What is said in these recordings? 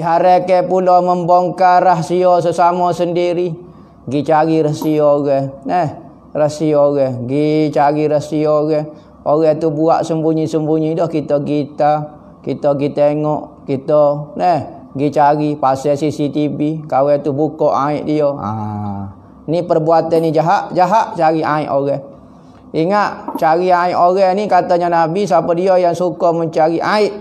diharapkan pula membongkar rahsia sesama sendiri. Gi cari rahsia orang nah rahsia orang gi cari rahsia orang orang tu buat sembunyi-sembunyi dah kita kita. Kita kita tengok kita nah gi cari pasal CCTV kawan tu buka aib dia. Ha. Ni perbuatan ni jahat jahat cari aib orang. Ingat cari aib orang ni katanya Nabi siapa dia yang suka mencari aib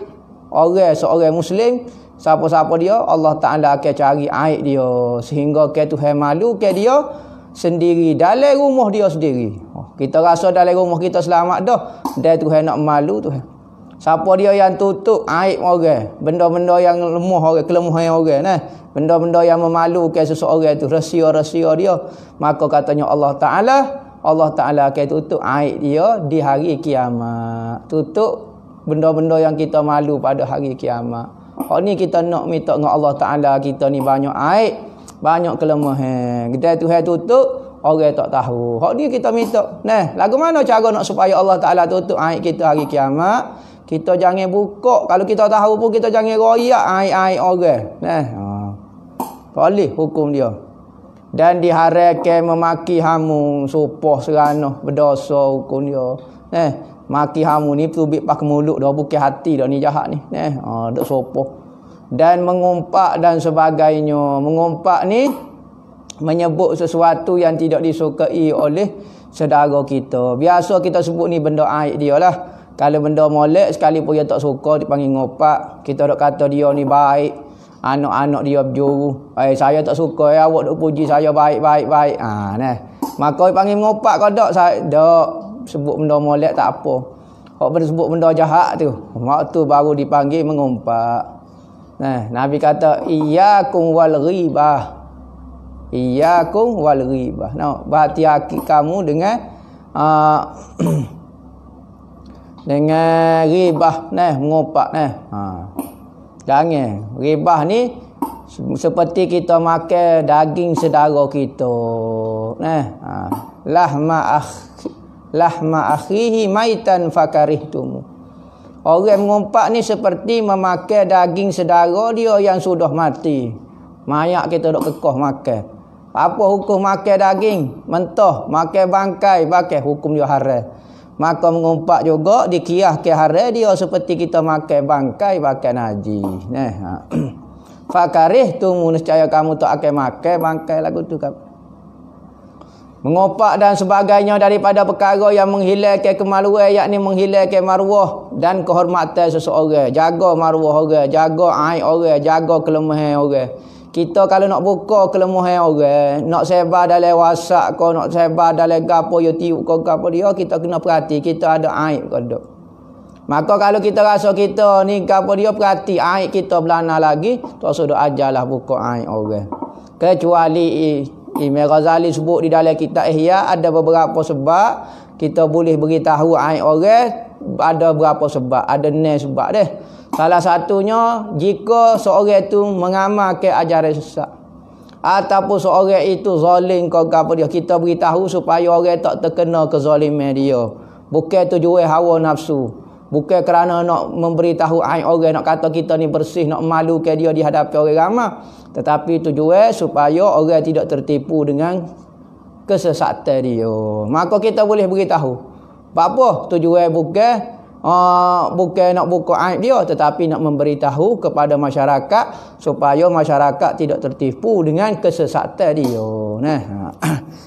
orang seorang muslim siapa-siapa dia Allah Taala akan cari aib dia sehingga ke Tuhan malu ke dia sendiri dalam rumah dia sendiri. Oh, kita rasa dalam rumah kita selamat dah. Dan Tuhan nak malu Tuhan. Siapa dia yang tutup aib orang, benda-benda yang lemah orang, kelemahan orang nah. Benda-benda yang memalukan seseorang itu rahsia-rahsia dia, maka katanya Allah Taala Allah Ta'ala akan tutup aib dia di hari kiamat. Tutup benda-benda yang kita malu pada hari kiamat. Hak ni kita nak minta dengan Allah Ta'ala kita ni banyak aib. Banyak kelemahan. Kita Tuhan tutup, orang tak tahu. Hak ni kita minta. Nah, lagu mana cara nak supaya Allah Ta'ala tutup aib kita hari kiamat? Kita jangan buka. Kalau kita tahu pun kita jangan royak aib-aib orang. Nah, ha. Boleh hukum dia dan diharapkan memaki hamu supah serana berdosa hukum dia eh maki hamu ni tubik pak mulut dah bukan hati dah ni jahat ni. Eh ha dak sopah dan mengumpak dan sebagainya. Mengumpak ni menyebut sesuatu yang tidak disukai oleh saudara kita. Biasa kita sebut ni benda aib dia lah. Kalau benda molek sekali pun dia tak suka dipanggil ngopak. Kita dak kata dia ni baik. Anak-anak dia berjuru. Eh saya tak suka eh awak duk puji saya baik-baik baik ah ha, nah. Maka panggil mengopak kau dak dak sebut benda molek tak apa. Hok pada sebut benda jahat tu. Waktu baru dipanggil mengumpat. Nah nabi kata iyyakum wal ghibah. Iyyakum wal ghibah. Nah berhati-hati kamu dengan uh, dengan ribah nah mengopak nah. Ha. Jangan. Ribah ni seperti kita makan daging saudara kita. Nah, ha. lahma akh lahma akhihi maitan fakarihtum. Orang mengumpat ni seperti memakai daging saudara dia yang sudah mati. Mayat kita dok kekoh makan. Apa hukum makan daging? Mentah, makan bangkai, pakai hukum dia haram. Maka mengumpat juga dikiyah ke hari dia seperti kita makan bangkai makan haji. Nah. Ha. Fakarih tu nescaya kamu tak akan makan bangkai lagu tu kan. Mengopak dan sebagainya daripada perkara yang menghilangkan kemaluan yakni menghilangkan maruah dan kehormatan seseorang. Jaga maruah orang, jaga aib orang, jaga kelemahan orang. Kita kalau nak buka kelemahan orang, nak sebar dalam WhatsApp kau nak sebar dalam gapo YouTube kau gapo dia, kita kena perhati kita ada aib ke tak. Maka kalau kita rasa kita ni gapo dia perhati aib kita belana lagi, tak sudah ajarlah buka aib orang. Kecuali Imam Ghazali sebut di dalam kitab Ihya ada beberapa sebab kita boleh beritahu aib orang ada berapa sebab, ada ne sebab deh. Salah satunya jika seorang itu mengamalkan ajaran sesat ataupun seorang itu zalim kau apa dia kita beritahu supaya orang tak terkena kezaliman dia. Bukan tujuan hawa nafsu. Bukan kerana nak memberitahu aib orang nak kata kita ni bersih nak malukan dia di hadapan orang ramai. Tetapi tujuan supaya orang tidak tertipu dengan kesesatan dia. Maka kita boleh beritahu. Apa tujuan bukan Uh, bukan nak buka aib dia tetapi nak memberitahu kepada masyarakat supaya masyarakat tidak tertipu dengan kesesatan dia nah